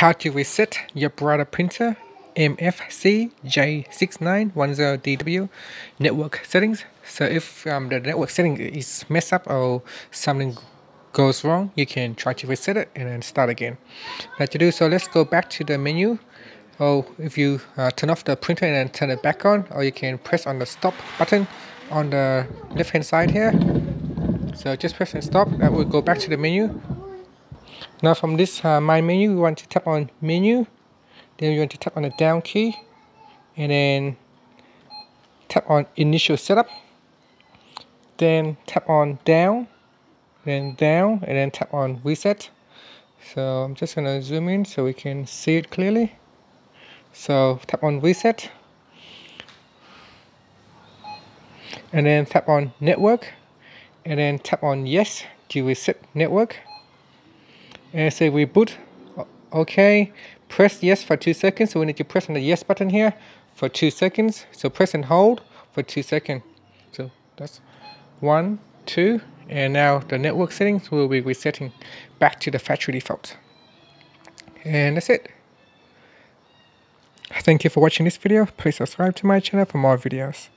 how to reset your Brother printer MFC J6910DW network settings. So if um, the network setting is messed up or something goes wrong, you can try to reset it and then start again. Now to do so, let's go back to the menu. Or if you uh, turn off the printer and then turn it back on, or you can press on the stop button on the left hand side here. So just press and stop, that will go back to the menu now from this uh, my menu, we want to tap on menu. Then we want to tap on the down key. And then tap on initial setup. Then tap on down. Then down. And then tap on reset. So I'm just going to zoom in so we can see it clearly. So tap on reset. And then tap on network. And then tap on yes to reset network and say reboot okay press yes for two seconds. So we need to press on the yes button here for two seconds. So press and hold for two seconds. So that's one two and now the network settings will be resetting back to the factory default. And that's it. Thank you for watching this video. Please subscribe to my channel for more videos